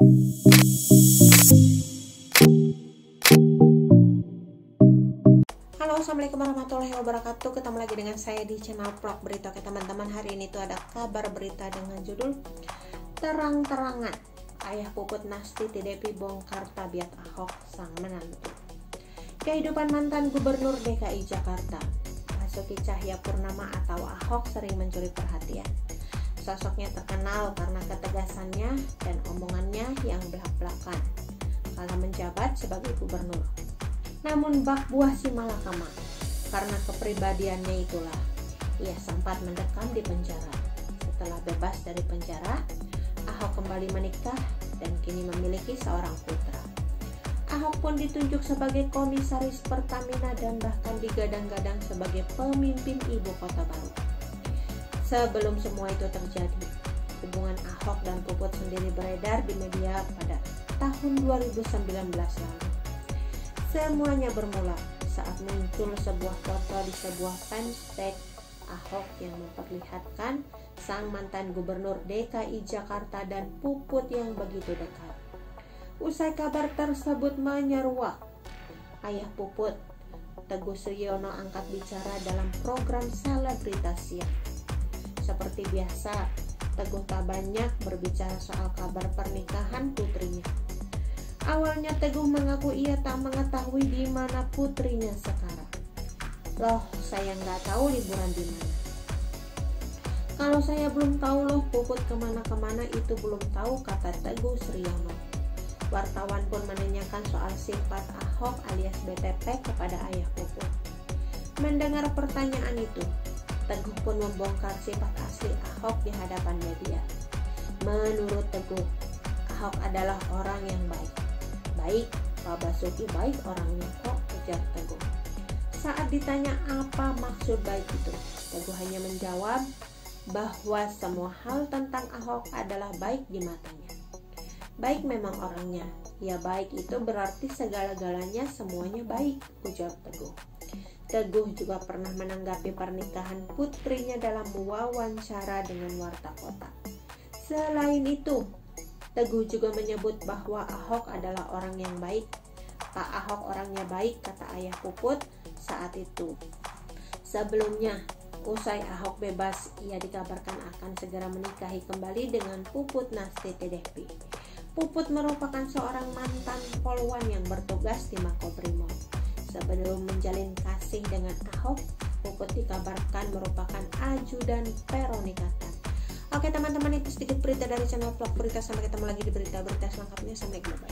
Halo assalamualaikum warahmatullahi wabarakatuh. Ketemu lagi dengan saya di channel vlog berita. Oke teman-teman hari ini tuh ada kabar berita dengan judul Terang-terangan. Ayah puput Nasti TDP bongkar tabiat Ahok sang menantu. Kehidupan mantan gubernur DKI Jakarta Basuki Cahaya Purnama atau Ahok sering mencuri perhatian. Sosoknya terkenal karena ketegasannya dan omongannya yang belak-belakan kala menjabat sebagai gubernur. Namun bak buah si malakama, karena kepribadiannya itulah, ia sempat mendekam di penjara. Setelah bebas dari penjara, Ahok kembali menikah dan kini memiliki seorang putra. Ahok pun ditunjuk sebagai komisaris Pertamina dan bahkan digadang-gadang sebagai pemimpin ibu kota baru. Sebelum semua itu terjadi, hubungan Ahok dan Puput sendiri beredar di media pada tahun 2019 lalu. Semuanya bermula saat muncul sebuah foto di sebuah fanspage Ahok yang memperlihatkan sang mantan gubernur DKI Jakarta dan Puput yang begitu dekat. Usai kabar tersebut menyeruak, ayah Puput, Teguh Suyono angkat bicara dalam program selebritas siang seperti biasa, Teguh tak banyak berbicara soal kabar pernikahan putrinya. Awalnya Teguh mengaku ia tak mengetahui di mana putrinya sekarang. Loh, saya nggak tahu liburan di mana. Kalau saya belum tahu loh Puput ke mana-kemana itu belum tahu kata Teguh Sriyono. Wartawan pun menanyakan soal sifat Ahok alias BTP kepada ayah Puput. Mendengar pertanyaan itu, Teguh pun membongkar sifat asli Ahok di hadapan media. Menurut Teguh, Ahok adalah orang yang baik. Baik, Pak Basuki baik orangnya kok, ujar Teguh. Saat ditanya apa maksud baik itu, Teguh hanya menjawab bahwa semua hal tentang Ahok adalah baik di matanya. Baik memang orangnya, ya baik itu berarti segala-galanya semuanya baik, ujar Teguh. Teguh juga pernah menanggapi pernikahan putrinya dalam wawancara dengan warta kota. Selain itu, Teguh juga menyebut bahwa Ahok adalah orang yang baik. Pak Ahok orangnya baik, kata ayah Puput saat itu. Sebelumnya, usai Ahok bebas, ia dikabarkan akan segera menikahi kembali dengan Puput Nasti TDP. Puput merupakan seorang mantan polwan yang bertugas di Makobrimob. Sebelum menjalin kasih dengan Ahok, Puput dikabarkan merupakan ajudan Veronikatan. Oke teman-teman itu sedikit berita dari channel vlog berita sampai ketemu lagi di berita-berita selengkapnya sampai jumpa.